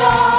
멈춰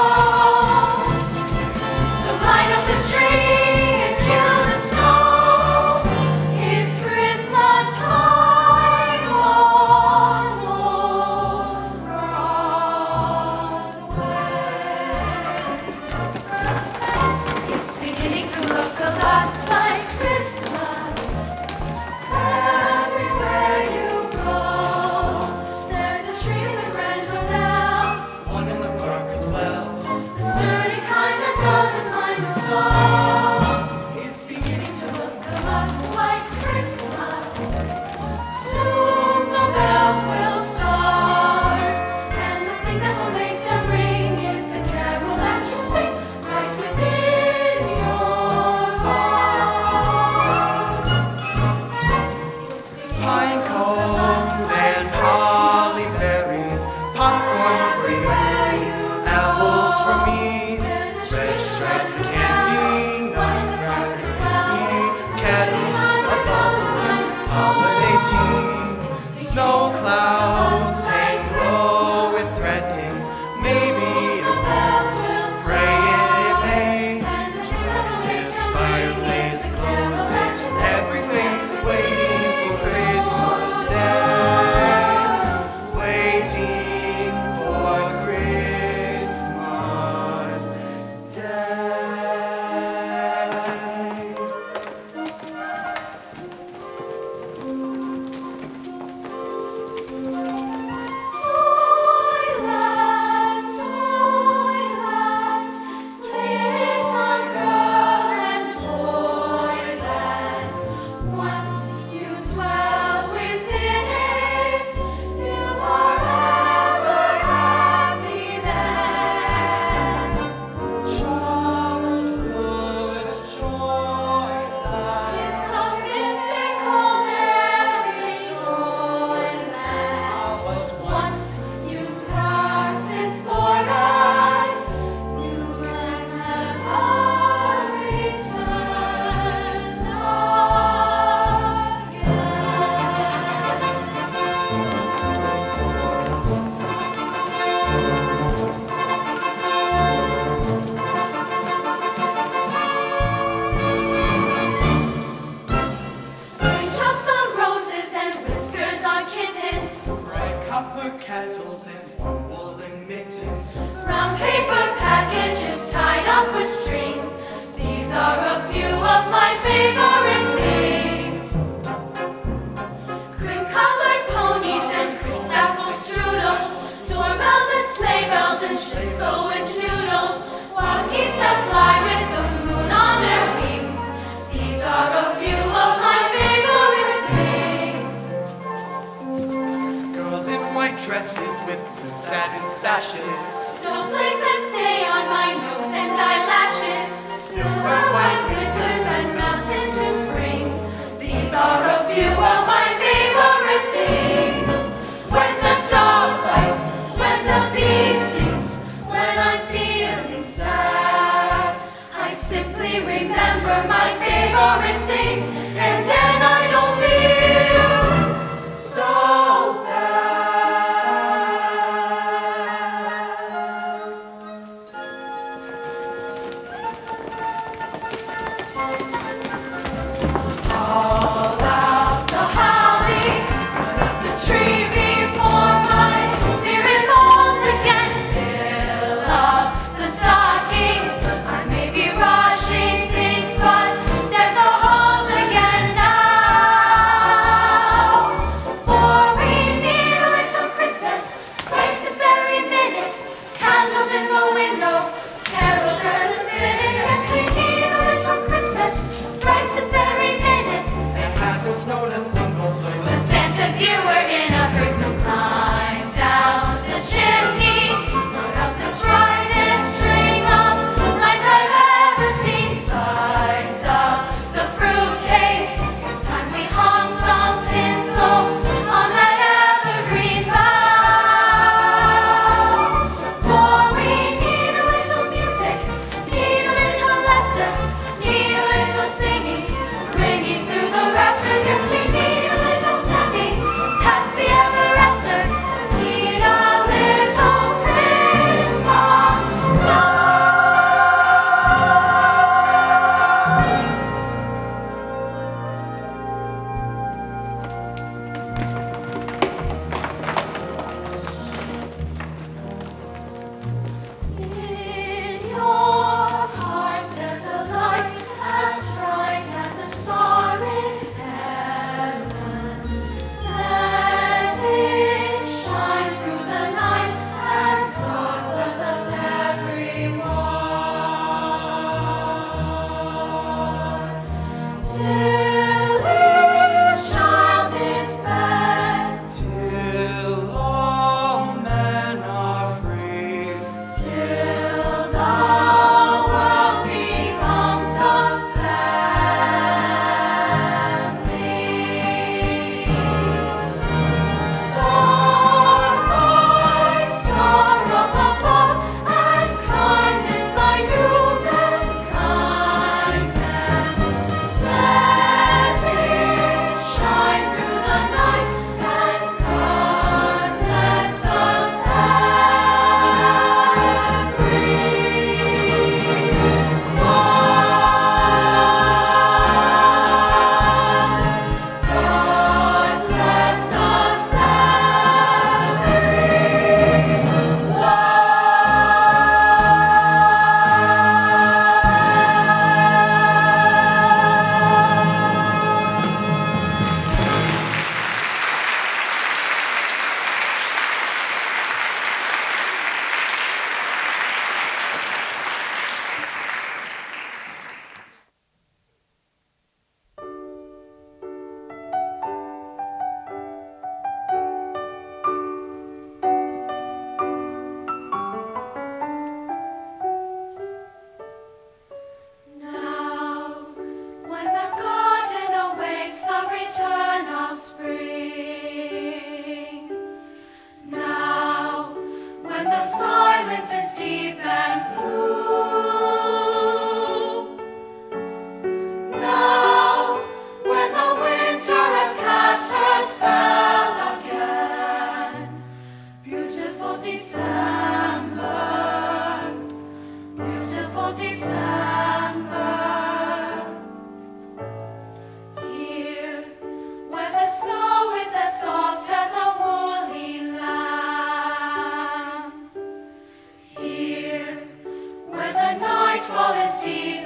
things. Paper packages tied up with strings. These are a few of my favorite. 사랑 December, beautiful December. Here, where the snow is as soft as a woolly lamb. Here, where the nightfall is deep.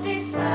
Beautiful